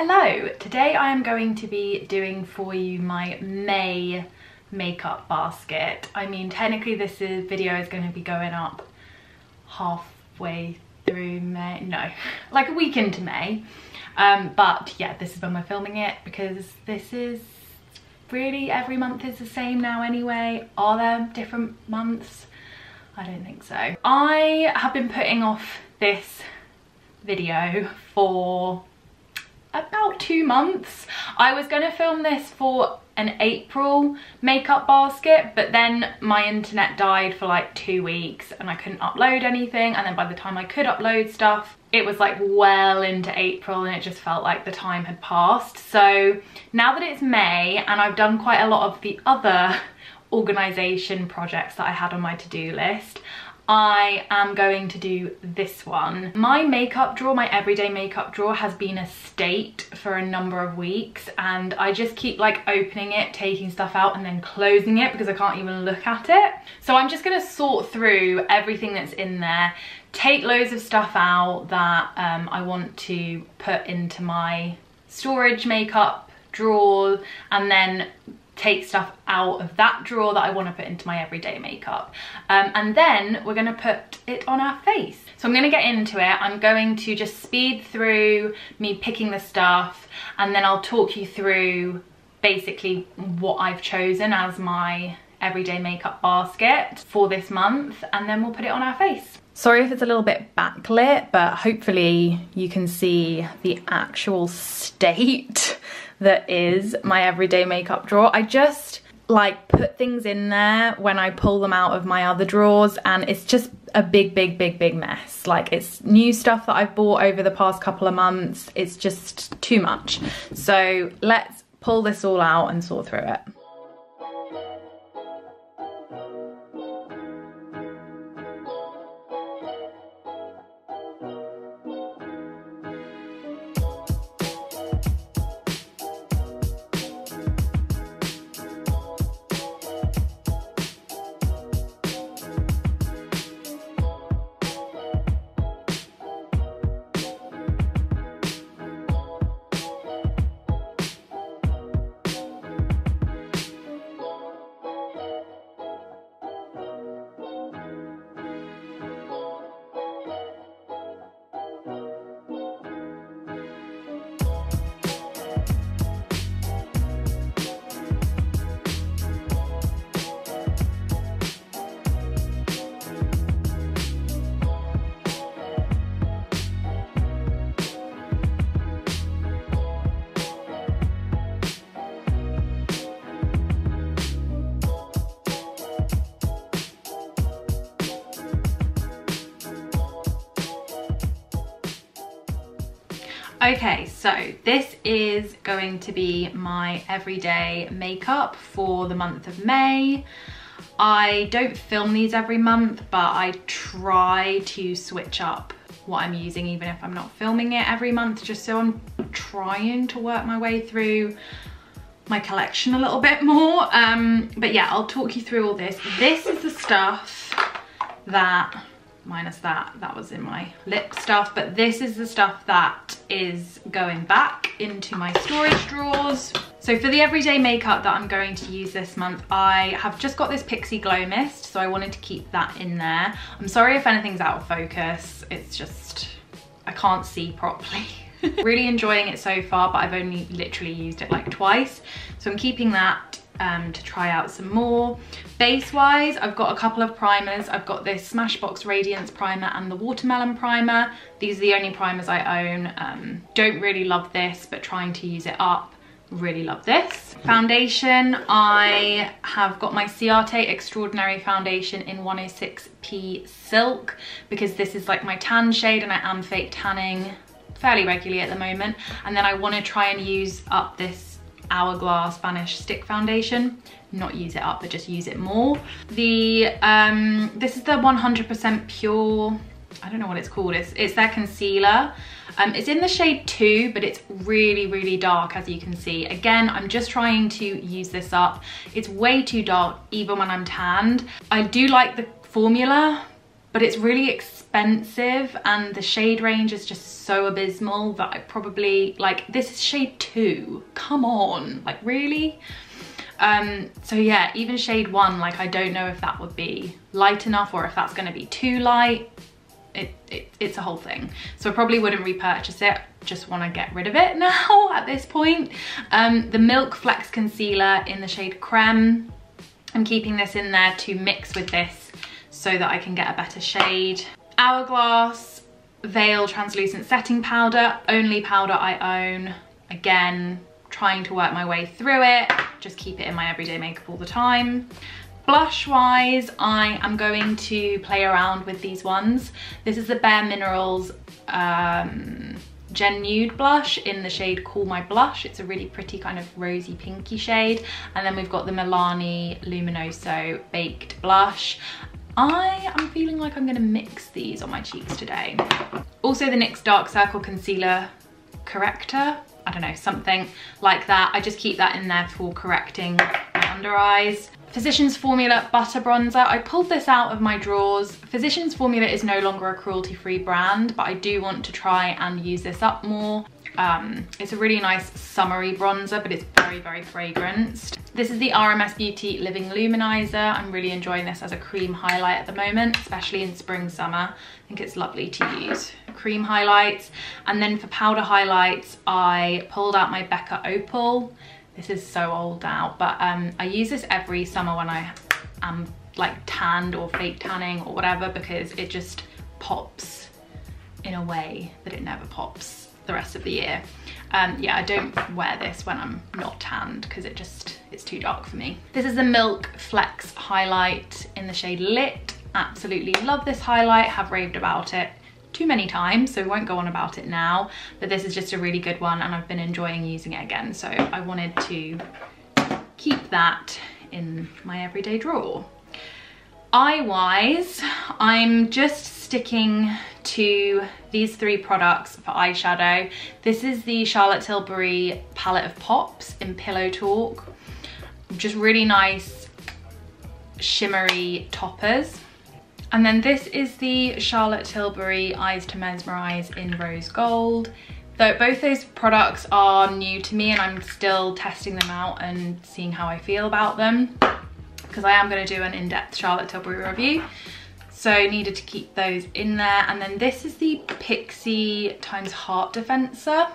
Hello, today I am going to be doing for you my May makeup basket. I mean, technically this is, video is going to be going up halfway through May, no, like a week into May. Um, but yeah, this is when we're filming it because this is really every month is the same now anyway. Are there different months? I don't think so. I have been putting off this video for about two months. I was to film this for an April makeup basket but then my internet died for like two weeks and I couldn't upload anything and then by the time I could upload stuff it was like well into April and it just felt like the time had passed so now that it's May and I've done quite a lot of the other organisation projects that I had on my to-do list I am going to do this one. My makeup drawer, my everyday makeup drawer has been a state for a number of weeks and I just keep like opening it, taking stuff out and then closing it because I can't even look at it. So I'm just gonna sort through everything that's in there, take loads of stuff out that um, I want to put into my storage makeup drawer and then take stuff out of that drawer that I want to put into my everyday makeup. Um, and then we're going to put it on our face. So I'm going to get into it. I'm going to just speed through me picking the stuff and then I'll talk you through basically what I've chosen as my everyday makeup basket for this month and then we'll put it on our face. Sorry if it's a little bit backlit, but hopefully you can see the actual state that is my everyday makeup drawer. I just like put things in there when I pull them out of my other drawers and it's just a big, big, big, big mess. Like it's new stuff that I've bought over the past couple of months. It's just too much. So let's pull this all out and sort through it. Okay, so this is going to be my everyday makeup for the month of May. I don't film these every month, but I try to switch up what I'm using even if I'm not filming it every month, just so I'm trying to work my way through my collection a little bit more. Um, but yeah, I'll talk you through all this. This is the stuff that minus that that was in my lip stuff but this is the stuff that is going back into my storage drawers. So for the everyday makeup that I'm going to use this month I have just got this Pixi Glow Mist so I wanted to keep that in there. I'm sorry if anything's out of focus it's just I can't see properly. Really enjoying it so far but I've only literally used it like twice. So I'm keeping that um, to try out some more. Base wise, I've got a couple of primers. I've got this Smashbox Radiance primer and the Watermelon primer. These are the only primers I own. Um, don't really love this, but trying to use it up really love this. Foundation, I have got my Ciate Extraordinary Foundation in 106P Silk because this is like my tan shade and I am fake tanning fairly regularly at the moment. And then I want to try and use up this Hourglass Vanish Stick Foundation. Not use it up, but just use it more. The, um, this is the 100% Pure, I don't know what it's called, it's, it's their concealer. Um, it's in the shade 2, but it's really, really dark, as you can see. Again, I'm just trying to use this up. It's way too dark, even when I'm tanned. I do like the formula, but it's really expensive and the shade range is just so abysmal that I probably, like, this is shade two, come on, like, really? Um, so yeah, even shade one, like, I don't know if that would be light enough or if that's gonna be too light. It, it, it's a whole thing. So I probably wouldn't repurchase it, just wanna get rid of it now at this point. Um, the Milk Flex Concealer in the shade Creme. I'm keeping this in there to mix with this so that I can get a better shade. Hourglass Veil Translucent Setting Powder, only powder I own. Again, trying to work my way through it, just keep it in my everyday makeup all the time. Blush wise, I am going to play around with these ones. This is the Bare Minerals um, Gen Nude blush in the shade Call My Blush. It's a really pretty kind of rosy pinky shade. And then we've got the Milani Luminoso Baked Blush. I am feeling like I'm gonna mix these on my cheeks today. Also the NYX Dark Circle Concealer Corrector. I don't know, something like that. I just keep that in there for correcting under eyes. Physicians Formula Butter Bronzer. I pulled this out of my drawers. Physicians Formula is no longer a cruelty-free brand, but I do want to try and use this up more. Um, it's a really nice summery bronzer, but it's very, very fragranced. This is the RMS Beauty Living Luminizer. I'm really enjoying this as a cream highlight at the moment, especially in spring, summer. I think it's lovely to use cream highlights. And then for powder highlights, I pulled out my Becca Opal. This is so old now, but um, I use this every summer when I am like tanned or fake tanning or whatever because it just pops in a way that it never pops the rest of the year. Um, yeah, I don't wear this when I'm not tanned because it just, it's too dark for me. This is the Milk Flex highlight in the shade Lit. Absolutely love this highlight, have raved about it too many times, so we won't go on about it now, but this is just a really good one and I've been enjoying using it again, so I wanted to keep that in my everyday drawer. Eye-wise, I'm just sticking to these three products for eyeshadow. This is the Charlotte Tilbury Palette of Pops in Pillow Talk. Just really nice shimmery toppers. And then this is the Charlotte Tilbury Eyes to Mesmerize in Rose Gold. Though both those products are new to me and I'm still testing them out and seeing how I feel about them because I am going to do an in-depth Charlotte Tilbury review. So needed to keep those in there. And then this is the Pixi times Heart Defensor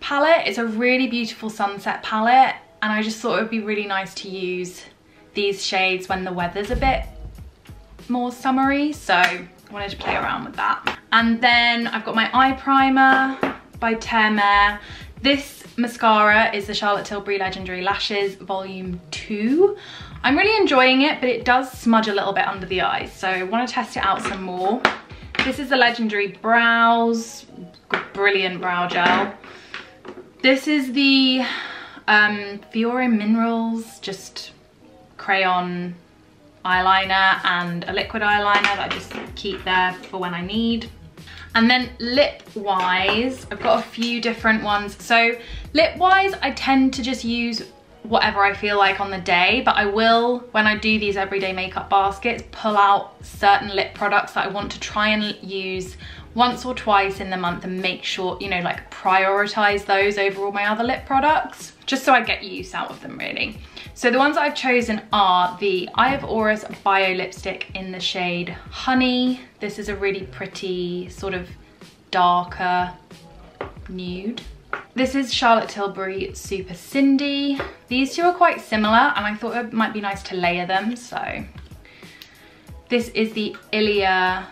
palette. It's a really beautiful sunset palette. And I just thought it would be really nice to use these shades when the weather's a bit more summery. So I wanted to play around with that. And then I've got my eye primer by Terre This mascara is the Charlotte Tilbury Legendary Lashes Volume 2. I'm really enjoying it, but it does smudge a little bit under the eyes, so I want to test it out some more. This is the Legendary Brows, brilliant brow gel. This is the um, Fiore Minerals, just crayon eyeliner and a liquid eyeliner that I just keep there for when I need. And then lip wise, I've got a few different ones. So lip wise, I tend to just use whatever I feel like on the day, but I will, when I do these everyday makeup baskets, pull out certain lip products that I want to try and use once or twice in the month and make sure, you know, like prioritize those over all my other lip products, just so I get use out of them really. So the ones I've chosen are the Eye of Horus Bio Lipstick in the shade Honey. This is a really pretty sort of darker nude. This is Charlotte Tilbury Super Cindy. These two are quite similar and I thought it might be nice to layer them, so. This is the Ilia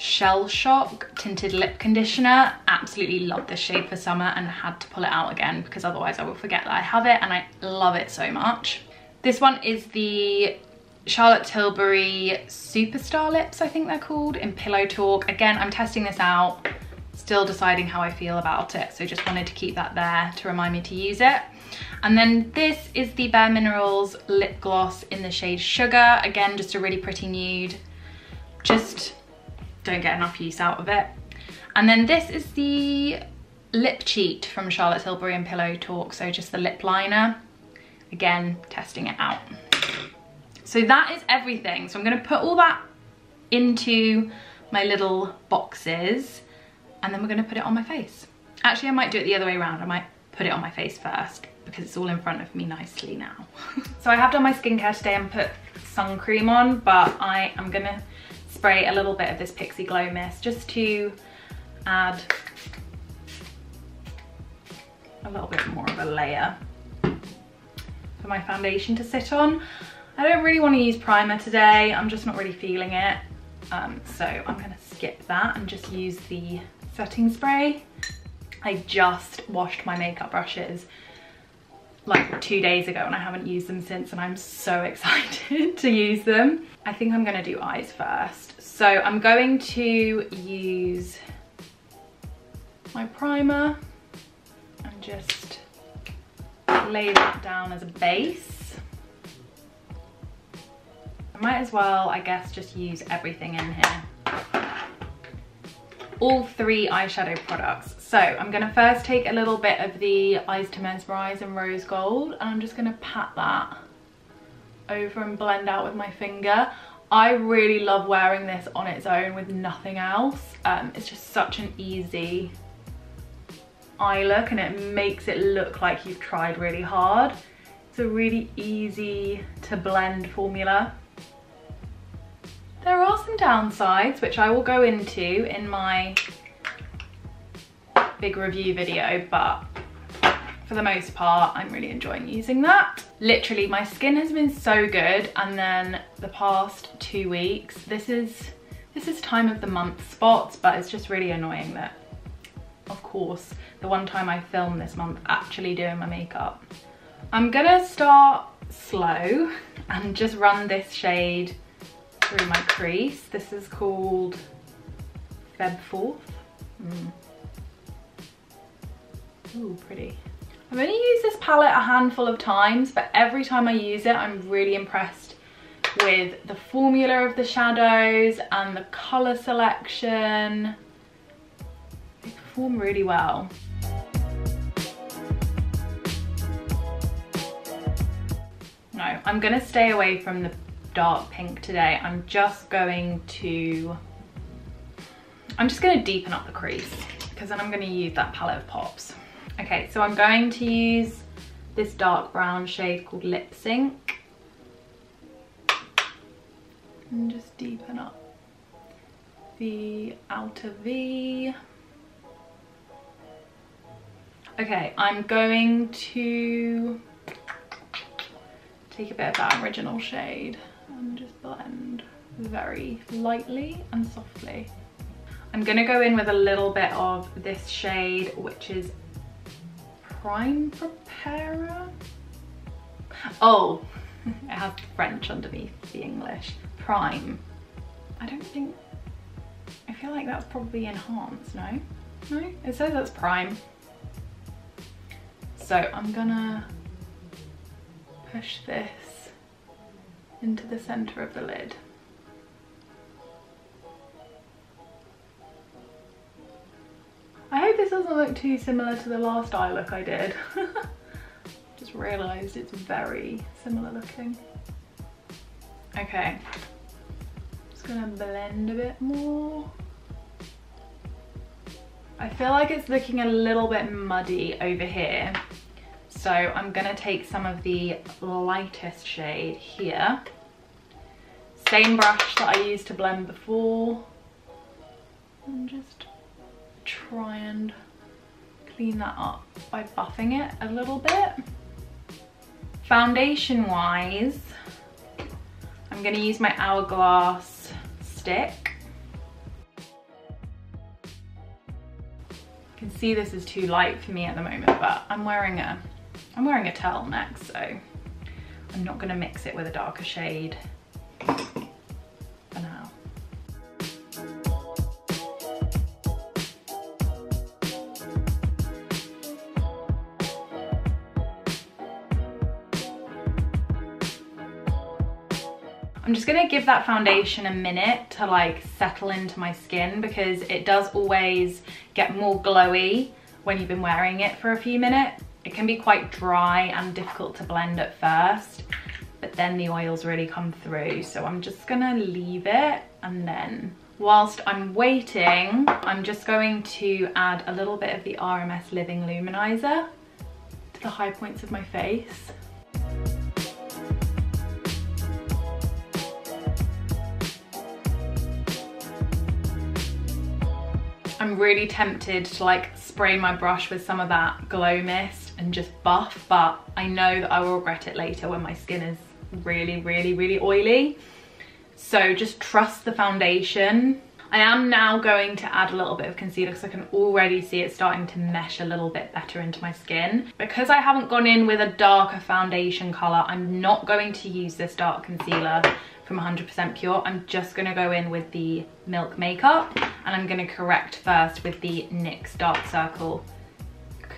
Shell Shock Tinted Lip Conditioner. Absolutely love this shade for summer and had to pull it out again because otherwise I will forget that I have it and I love it so much. This one is the Charlotte Tilbury Superstar Lips, I think they're called, in Pillow Talk. Again, I'm testing this out still deciding how I feel about it. So just wanted to keep that there to remind me to use it. And then this is the Bare Minerals lip gloss in the shade Sugar. Again, just a really pretty nude. Just don't get enough use out of it. And then this is the Lip Cheat from Charlotte Tilbury and Pillow Talk. So just the lip liner. Again, testing it out. So that is everything. So I'm gonna put all that into my little boxes and then we're gonna put it on my face. Actually, I might do it the other way around. I might put it on my face first because it's all in front of me nicely now. so I have done my skincare today and put sun cream on, but I am gonna spray a little bit of this Pixi Glow Mist just to add a little bit more of a layer for my foundation to sit on. I don't really want to use primer today. I'm just not really feeling it. Um, so I'm going to skip that and just use the setting spray. I just washed my makeup brushes like two days ago and I haven't used them since and I'm so excited to use them. I think I'm gonna do eyes first. So I'm going to use my primer and just lay that down as a base. I might as well, I guess, just use everything in here. All three eyeshadow products. So I'm gonna first take a little bit of the Eyes to Mesmerize in Rose Gold and I'm just gonna pat that over and blend out with my finger. I really love wearing this on its own with nothing else. Um, it's just such an easy eye look and it makes it look like you've tried really hard. It's a really easy to blend formula. There are some downsides which I will go into in my big review video but for the most part I'm really enjoying using that. Literally my skin has been so good and then the past two weeks this is this is time of the month spots but it's just really annoying that of course, the one time I filmed this month actually doing my makeup. I'm gonna start slow and just run this shade through my crease. This is called Feb 4th. Mm. Ooh, pretty. I've only used this palette a handful of times, but every time I use it, I'm really impressed with the formula of the shadows and the color selection They perform really well. No, I'm gonna stay away from the dark pink today. I'm just going to, I'm just gonna deepen up the crease because then I'm gonna use that palette of pops. Okay, so I'm going to use this dark brown shade called Lip Sync. And just deepen up the outer V. Okay, I'm going to take a bit of that original shade and just blend very lightly and softly. I'm gonna go in with a little bit of this shade, which is Prime Preparer. Oh, it has French underneath the English. Prime. I don't think, I feel like that's probably enhanced, no? No, it says that's Prime. So I'm gonna push this into the center of the lid. This doesn't look too similar to the last eye look I did. Just realised it's very similar looking. Okay, just gonna blend a bit more. I feel like it's looking a little bit muddy over here. So I'm gonna take some of the lightest shade here. Same brush that I used to blend before. And just try and clean that up by buffing it a little bit. Foundation wise, I'm gonna use my Hourglass stick. You can see this is too light for me at the moment, but I'm wearing a I'm wearing a turtleneck, so I'm not gonna mix it with a darker shade I'm just gonna give that foundation a minute to like settle into my skin because it does always get more glowy when you've been wearing it for a few minutes. It can be quite dry and difficult to blend at first, but then the oils really come through. So I'm just gonna leave it and then whilst I'm waiting, I'm just going to add a little bit of the RMS Living Luminizer to the high points of my face. I'm really tempted to like spray my brush with some of that glow mist and just buff, but I know that I will regret it later when my skin is really, really, really oily. So just trust the foundation. I am now going to add a little bit of concealer because I can already see it starting to mesh a little bit better into my skin. Because I haven't gone in with a darker foundation colour, I'm not going to use this dark concealer from 100% Pure. I'm just to go in with the Milk Makeup and I'm to correct first with the NYX Dark Circle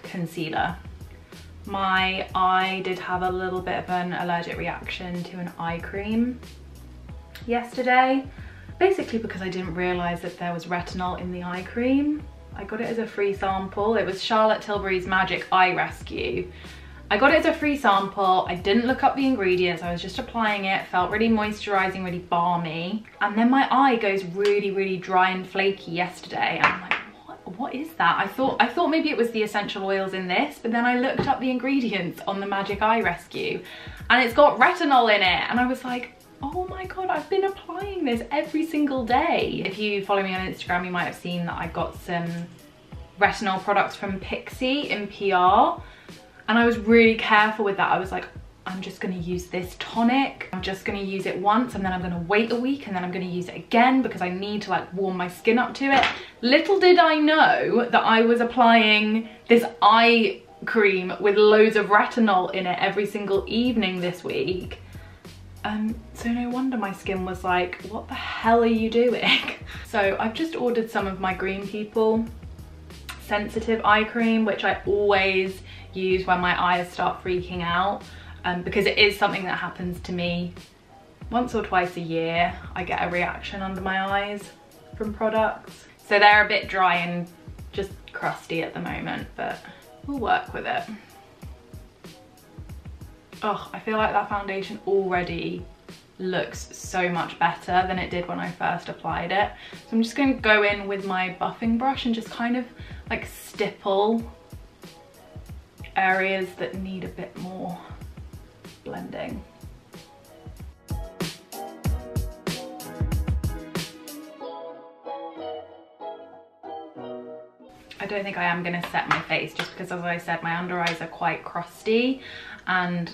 Concealer. My eye did have a little bit of an allergic reaction to an eye cream yesterday, basically because I didn't realise that there was retinol in the eye cream. I got it as a free sample. It was Charlotte Tilbury's Magic Eye Rescue I got it as a free sample. I didn't look up the ingredients. I was just applying it. Felt really moisturizing, really balmy. And then my eye goes really, really dry and flaky yesterday. And I'm like, what, is that? I thought, I thought maybe it was the essential oils in this, but then I looked up the ingredients on the Magic Eye Rescue and it's got retinol in it. And I was like, oh my god i've been applying this every single day if you follow me on instagram you might have seen that i got some retinol products from Pixi in pr and I was really careful with that. I was like, I'm just gonna use this tonic. I'm just gonna use it once and then I'm gonna wait a week and then I'm gonna use it again because I need to like warm my skin up to it. Little did I know that I was applying this eye cream with loads of retinol in it every single evening this week. Um, so no wonder my skin was like, what the hell are you doing? so I've just ordered some of my Green People sensitive eye cream, which I always use when my eyes start freaking out um, because it is something that happens to me once or twice a year. I get a reaction under my eyes from products. So they're a bit dry and just crusty at the moment, but we'll work with it. Oh, I feel like that foundation already looks so much better than it did when I first applied it. So I'm just going to go in with my buffing brush and just kind of like stipple areas that need a bit more blending. I don't think I am going to set my face just because as I said my under eyes are quite crusty and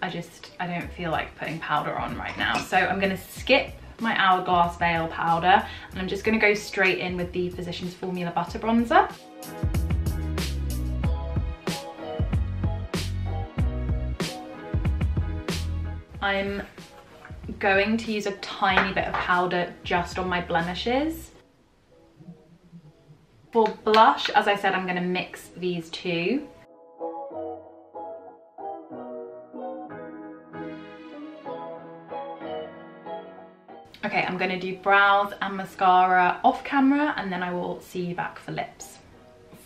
I just I don't feel like putting powder on right now so I'm going to skip my Hourglass Veil powder and I'm just going to go straight in with the Physicians Formula Butter Bronzer. I'm going to use a tiny bit of powder just on my blemishes. For blush, as I said, I'm gonna mix these two. Okay, I'm gonna do brows and mascara off camera and then I will see you back for lips.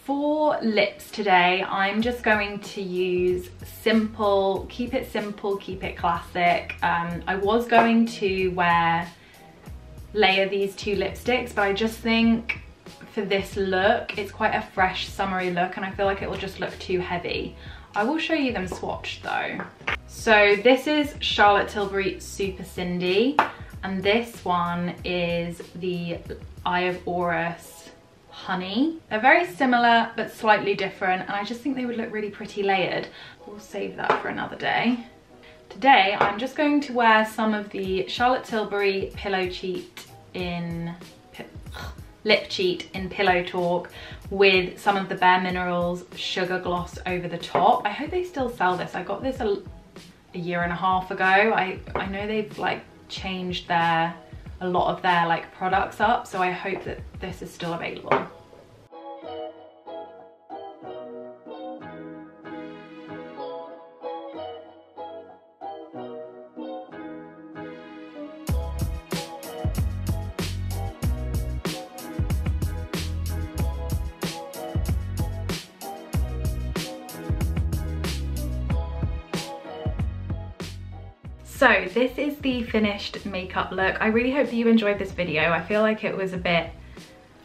For lips today, I'm just going to use simple, keep it simple, keep it classic. Um, I was going to wear, layer these two lipsticks, but I just think for this look, it's quite a fresh summery look and I feel like it will just look too heavy. I will show you them swatched though. So this is Charlotte Tilbury Super Cindy and this one is the Eye of Horus honey. They're very similar but slightly different and I just think they would look really pretty layered. We'll save that for another day. Today I'm just going to wear some of the Charlotte Tilbury Pillow Cheat in Lip Cheat in Pillow Talk with some of the Bare Minerals Sugar Gloss over the top. I hope they still sell this. I got this a, a year and a half ago. I, I know they've like changed their a lot of their like products up so I hope that this is still available. So this is the finished makeup look. I really hope that you enjoyed this video. I feel like it was a bit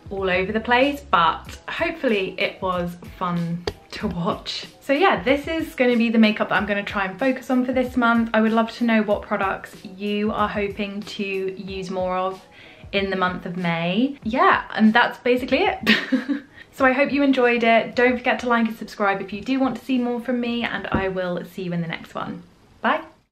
all over the place, but hopefully it was fun to watch. So yeah, this is going to be the makeup that I'm going to try and focus on for this month. I would love to know what products you are hoping to use more of in the month of May. Yeah, and that's basically it. so I hope you enjoyed it. Don't forget to like and subscribe if you do want to see more from me and I will see you in the next one. Bye.